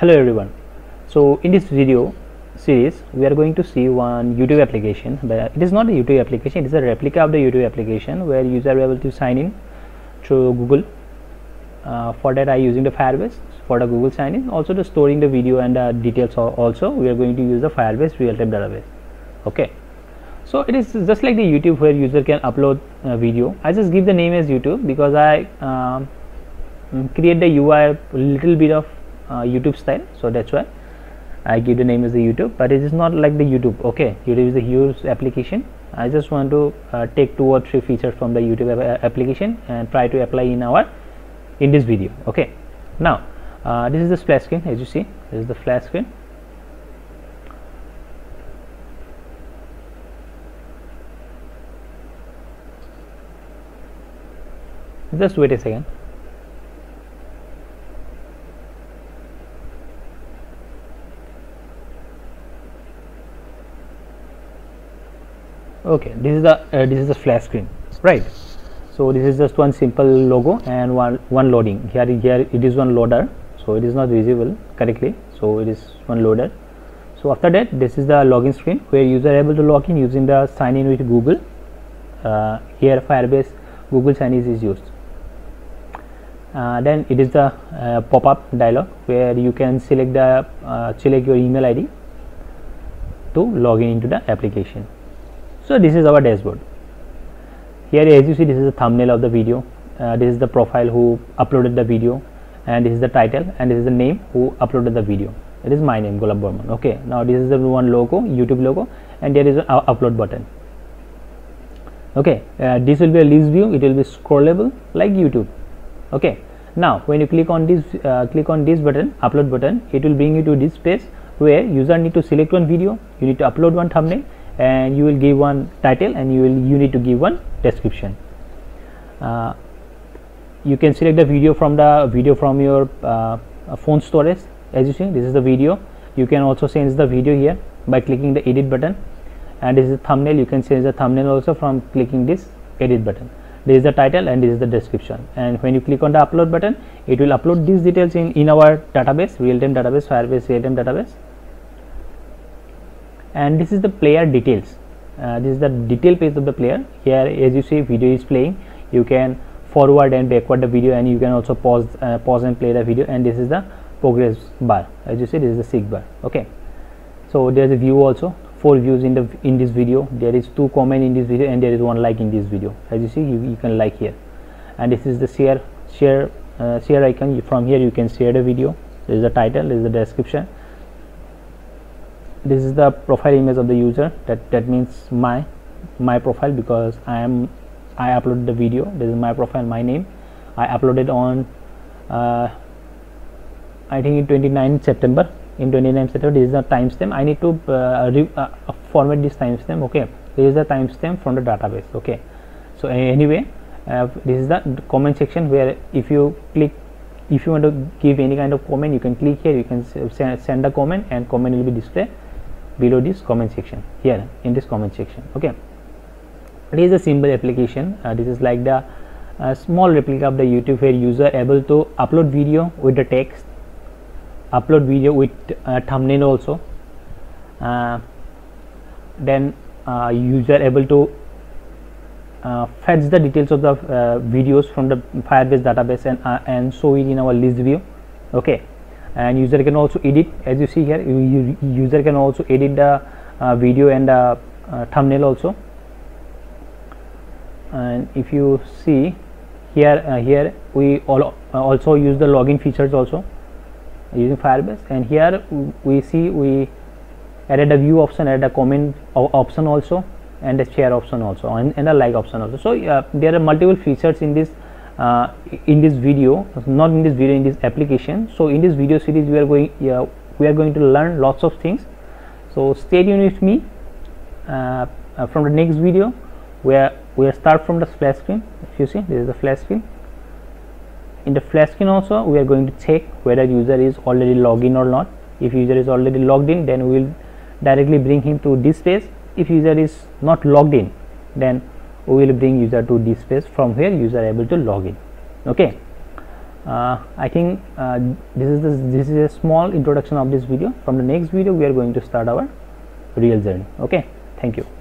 hello everyone. So in this video series we are going to see one youtube application but it is not a youtube application it is a replica of the youtube application where user able to sign in through google uh, for that i using the firebase for the google sign in also the storing the video and the details also we are going to use the firebase real-time database. Okay. So it is just like the youtube where user can upload a video. I just give the name as youtube because i um, create the ui little bit of uh, youtube style. So that's why i give the name as the youtube but it is not like the youtube. Okay youtube is a huge application. I just want to uh, take two or three features from the youtube application and try to apply in our in this video. Okay now uh, this is the splash screen as you see. This is the splash screen. Just wait a second okay this is the uh, this is the splash screen right? So this is just one simple logo and one one loading. Here here it is one loader so it is not visible correctly so it is one loader. So after that this is the login screen where user able to log in using the sign in with google. Uh, here firebase google sign in is used. Uh, then it is the uh, pop-up dialog where you can select the uh, select your email id to log in into the application so this is our dashboard. Here as you see this is the thumbnail of the video. Uh, this is the profile who uploaded the video and this is the title and this is the name who uploaded the video. It is my name Golap Barman okay now this is the one logo YouTube logo and there is an upload button. Okay uh, this will be a list view. It will be scrollable like YouTube. Okay now when you click on this uh, click on this button upload button it will bring you to this page where user need to select one video. You need to upload one thumbnail and you will give one title and you will you need to give one description. Uh, you can select the video from the video from your uh, phone storage as you see this is the video. You can also change the video here by clicking the edit button. And this is the thumbnail. You can change the thumbnail also from clicking this edit button. This is the title and this is the description. And when you click on the upload button it will upload these details in in our database real-time database firebase real-time database and this is the player details. Uh, this is the detail page of the player. Here as you see video is playing. You can forward and backward the video and you can also pause uh, pause and play the video. And this is the progress bar. As you see this is the seek bar. Okay. So there is a view also. Four views in the in this video. There is two comment in this video and there is one like in this video. As you see you, you can like here. And this is the share share uh, share icon. From here you can share the video. This is the title. This is the description this is the profile image of the user. That that means my my profile because i am i uploaded the video. This is my profile my name. I uploaded on uh, i think in 29 september. In 29 september this is the timestamp. I need to uh, uh, format this timestamp okay? This is the timestamp from the database okay? So anyway uh, this is the comment section where if you click if you want to give any kind of comment you can click here. You can send, send a comment and comment will be displayed below this comment section here in this comment section okay? It is a simple application. Uh, this is like the uh, small replica of the youtube where user able to upload video with the text upload video with uh, thumbnail also. Uh, then uh, user able to uh, fetch the details of the videos from the firebase database and and show it in our list view okay and user can also edit as you see here user can also edit the uh, video and uh, uh, thumbnail also. And if you see here uh, here we all, uh, also use the login features also using firebase. And here we see we added a view option added a comment option also and a share option also and, and a like option also. So uh, there are multiple features in this uh, in this video not in this video in this application. So in this video series we are going we are going to learn lots of things. So stay tuned with me uh, uh from the next video where we start from the splash screen. If you see this is the splash screen. In the splash screen also we are going to check whether user is already logged in or not. If user is already logged in then we will directly bring him to this page. If user is not logged in then we will bring user to this page from where user able to log in. Okay. Uh, I think uh, this is this is a small introduction of this video. From the next video we are going to start our real journey. Okay. Thank you